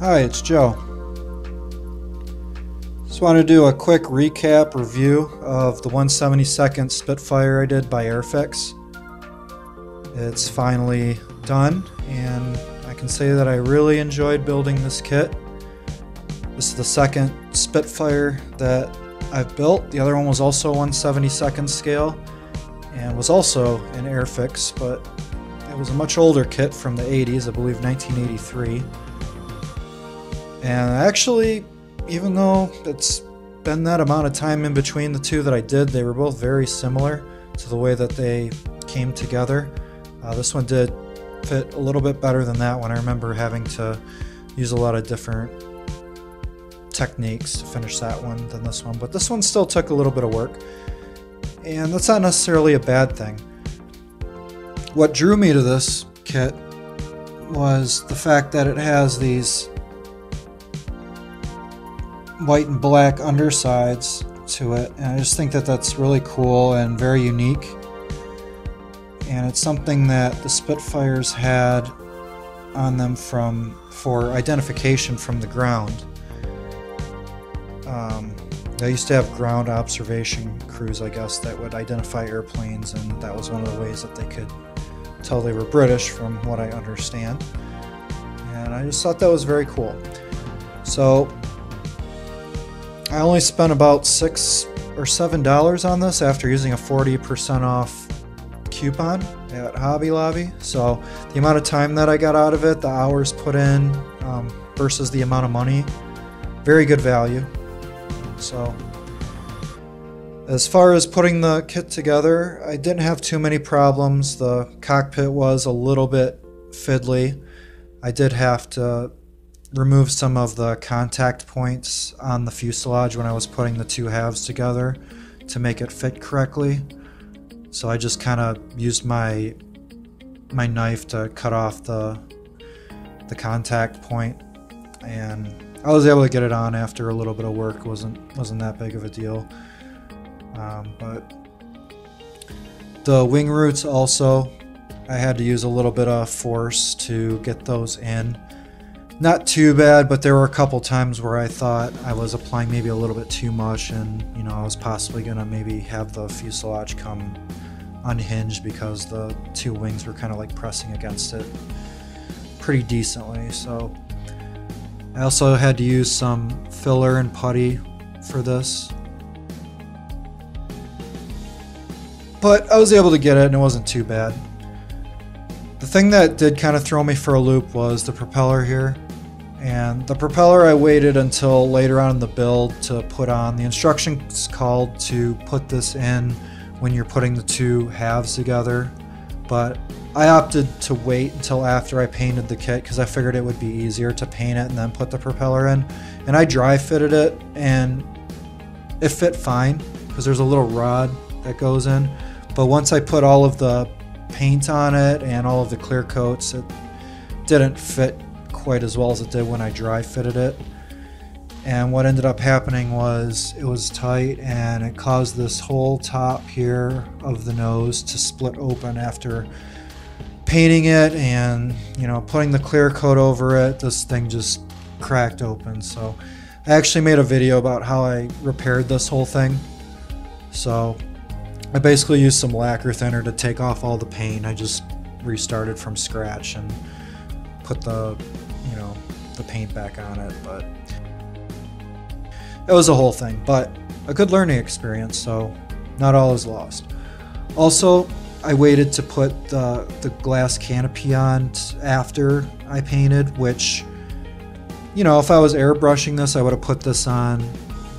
Hi, it's Joe. Just want to do a quick recap review of the 172nd Spitfire I did by Airfix. It's finally done, and I can say that I really enjoyed building this kit. This is the second Spitfire that I've built. The other one was also 172nd scale and was also an Airfix, but it was a much older kit from the 80s, I believe 1983. And actually, even though it's been that amount of time in between the two that I did, they were both very similar to the way that they came together. Uh, this one did fit a little bit better than that one. I remember having to use a lot of different techniques to finish that one than this one, but this one still took a little bit of work. And that's not necessarily a bad thing. What drew me to this kit was the fact that it has these white and black undersides to it and I just think that that's really cool and very unique and it's something that the Spitfires had on them from for identification from the ground. Um, they used to have ground observation crews, I guess, that would identify airplanes, and that was one of the ways that they could tell they were British, from what I understand. And I just thought that was very cool. So I only spent about six or seven dollars on this after using a 40% off coupon at Hobby Lobby. So the amount of time that I got out of it, the hours put in um, versus the amount of money, very good value. So as far as putting the kit together, I didn't have too many problems. The cockpit was a little bit fiddly. I did have to remove some of the contact points on the fuselage when I was putting the two halves together to make it fit correctly. So I just kind of used my my knife to cut off the the contact point and I was able to get it on after a little bit of work. wasn't wasn't that big of a deal. Um, but the wing roots also, I had to use a little bit of force to get those in. Not too bad, but there were a couple times where I thought I was applying maybe a little bit too much, and you know I was possibly gonna maybe have the fuselage come unhinged because the two wings were kind of like pressing against it pretty decently. So I also had to use some filler and putty for this. But I was able to get it and it wasn't too bad. The thing that did kind of throw me for a loop was the propeller here. And the propeller I waited until later on in the build to put on. The instructions called to put this in when you're putting the two halves together. But I opted to wait until after I painted the kit because I figured it would be easier to paint it and then put the propeller in. And I dry fitted it and it fit fine because there's a little rod that goes in. But once I put all of the paint on it and all of the clear coats, it didn't fit quite as well as it did when I dry fitted it. And what ended up happening was it was tight and it caused this whole top here of the nose to split open after painting it and, you know, putting the clear coat over it. This thing just cracked open. So I actually made a video about how I repaired this whole thing. So I basically used some lacquer thinner to take off all the paint. I just restarted from scratch and put the the paint back on it, but it was a whole thing, but a good learning experience, so not all is lost. Also, I waited to put the, the glass canopy on after I painted, which, you know, if I was airbrushing this, I would have put this on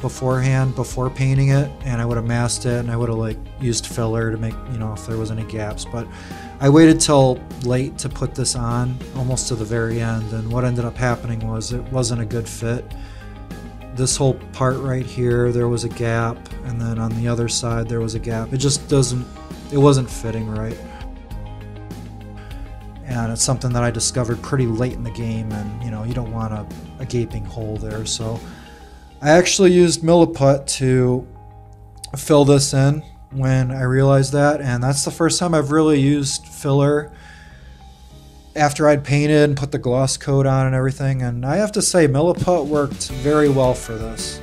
beforehand, before painting it, and I would have masked it, and I would have like used filler to make, you know, if there was any gaps, but I waited till late to put this on, almost to the very end, and what ended up happening was it wasn't a good fit. This whole part right here, there was a gap, and then on the other side, there was a gap. It just doesn't, it wasn't fitting right. And it's something that I discovered pretty late in the game, and you know, you don't want a, a gaping hole there. So I actually used Milliput to fill this in when I realized that, and that's the first time I've really used filler after I'd painted and put the gloss coat on and everything, and I have to say Milliput worked very well for this.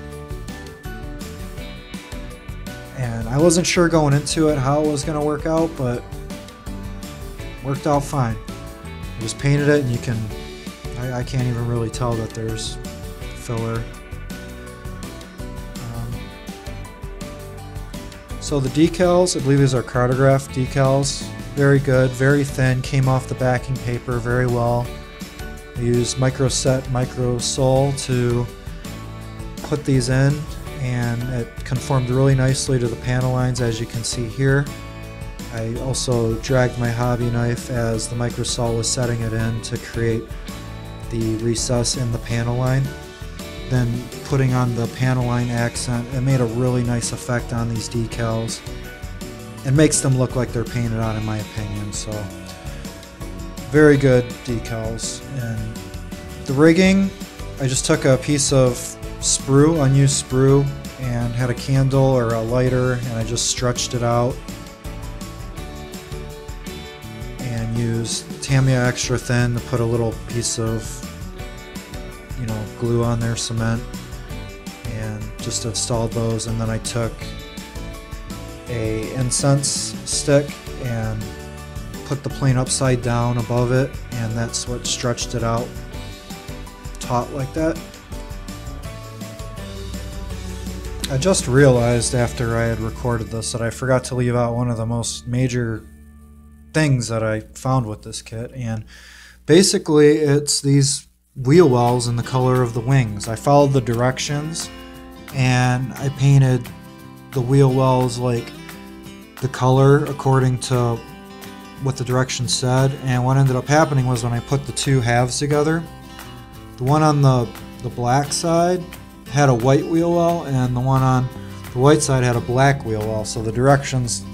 And I wasn't sure going into it how it was going to work out, but worked out fine. I just painted it and you can, I, I can't even really tell that there's filler. So the decals, I believe these are Cartograf decals. Very good, very thin, came off the backing paper very well. I used Micro Sol to put these in and it conformed really nicely to the panel lines as you can see here. I also dragged my hobby knife as the Microsol was setting it in to create the recess in the panel line. Then putting on the panel line accent, it made a really nice effect on these decals. It makes them look like they're painted on in my opinion, so very good decals. And the rigging, I just took a piece of sprue, unused sprue, and had a candle or a lighter and I just stretched it out and used Tamiya extra thin to put a little piece of you know glue on there cement just installed those and then I took a incense stick and put the plane upside down above it and that's what stretched it out taut like that I just realized after I had recorded this that I forgot to leave out one of the most major things that I found with this kit, and basically it's these wheel wells in the color of the wings. I followed the directions and I painted the wheel wells like the color according to what the directions said, and what ended up happening was when I put the two halves together, the one on the, the black side had a white wheel well and the one on the white side had a black wheel well. So the directions,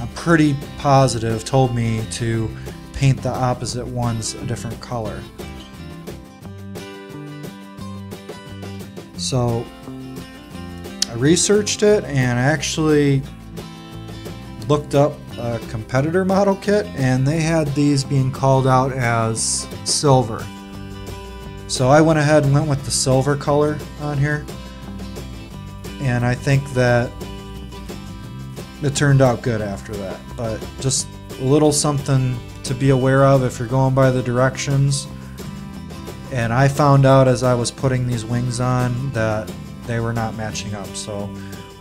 I'm pretty positive, told me to paint the opposite ones a different color. So researched it and actually looked up a competitor model kit and they had these being called out as silver. So I went ahead and went with the silver color on here. And I think that it turned out good after that. But just a little something to be aware of if you're going by the directions. And I found out as I was putting these wings on that they were not matching up. So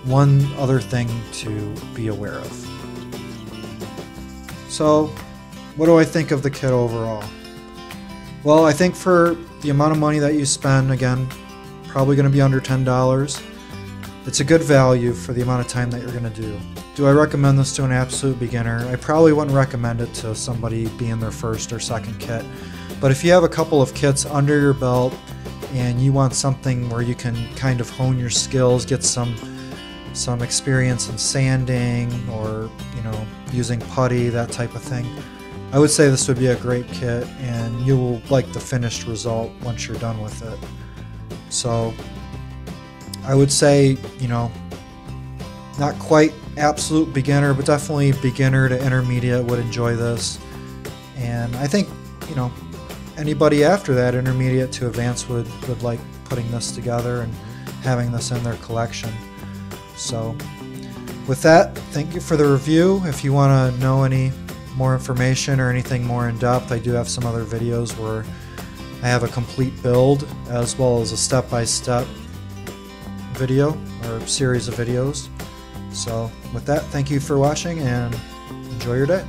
one other thing to be aware of. So what do I think of the kit overall? Well, I think for the amount of money that you spend, again, probably going to be under $10. It's a good value for the amount of time that you're going to do. Do I recommend this to an absolute beginner? I probably wouldn't recommend it to somebody being their first or second kit. But if you have a couple of kits under your belt and you want something where you can kind of hone your skills, get some some experience in sanding or, you know, using putty, that type of thing, I would say this would be a great kit and you will like the finished result once you're done with it. So I would say, you know, not quite absolute beginner, but definitely beginner to intermediate would enjoy this. And I think, you know, anybody after that, intermediate to advanced, would, would like putting this together and having this in their collection. So with that, thank you for the review. If you want to know any more information or anything more in depth, I do have some other videos where I have a complete build as well as a step-by-step video or series of videos. So with that, thank you for watching and enjoy your day.